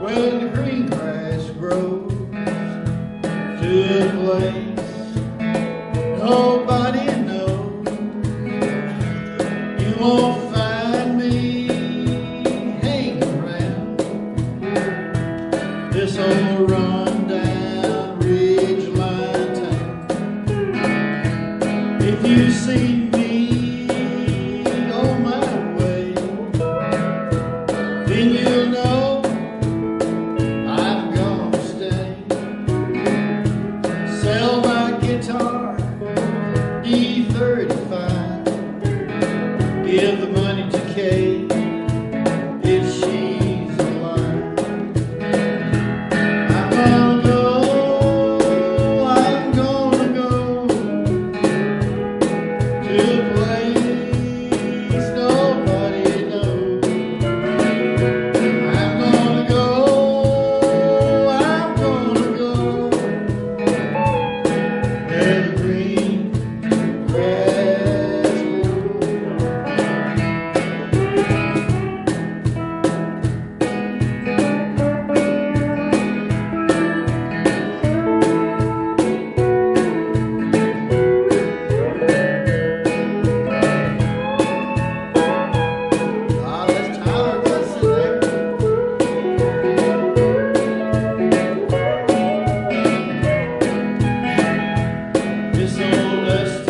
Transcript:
when the green grass grows to a place nobody knows. You won't find me hanging around this old run-down town. If you see in you. faithfulness